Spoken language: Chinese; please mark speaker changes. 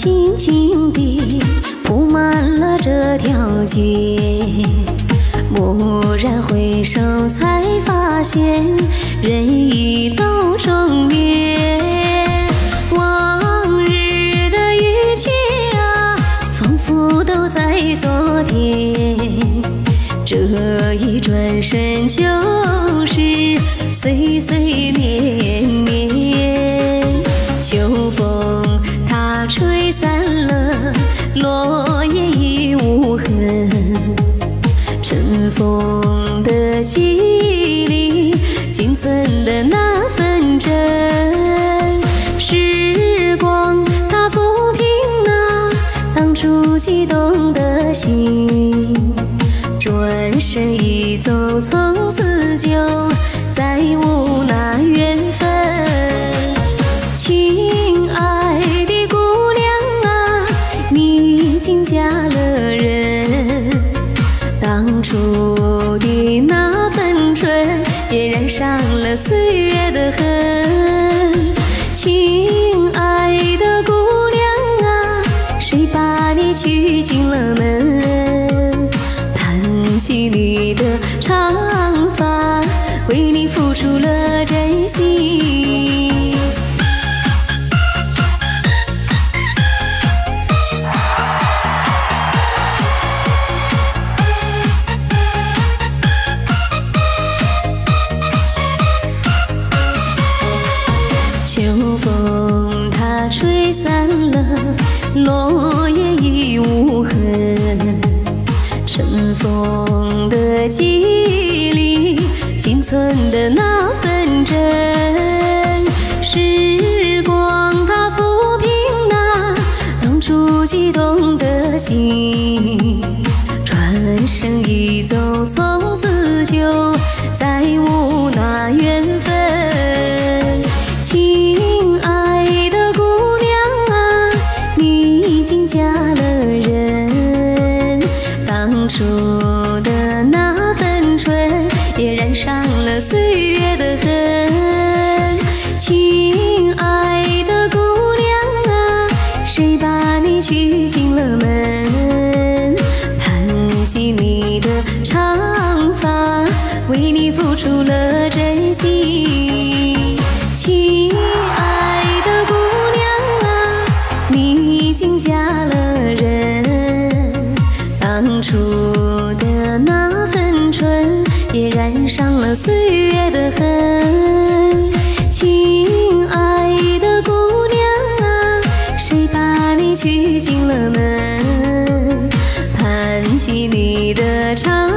Speaker 1: 静静地铺满了这条街。蓦然回首，才发现人已到中年。往日的一切啊，仿佛都在昨天。这一转身，就是岁岁年年。秋风吹散了落叶已无痕，尘封的记忆里，仅存的那份真。时光它抚平那当初悸动的心。转身一走，从此当初的那份纯也染上了岁月的痕。亲爱的姑娘啊，谁把你娶进了门？盘起你的长发，为你付出了秋风它吹散了落叶已无痕。尘封的记忆里，仅存的那份真。时光它抚平那当初悸动的心。转身一走，从此就再无那缘的那份纯，也染上了岁月的痕。亲爱的姑娘啊，谁把你娶进了门？盘起你的长发，为你付出了真心。亲爱的姑娘啊，你已经嫁上了岁月的痕。亲爱的姑娘啊，谁把你娶进了门？盘起你的长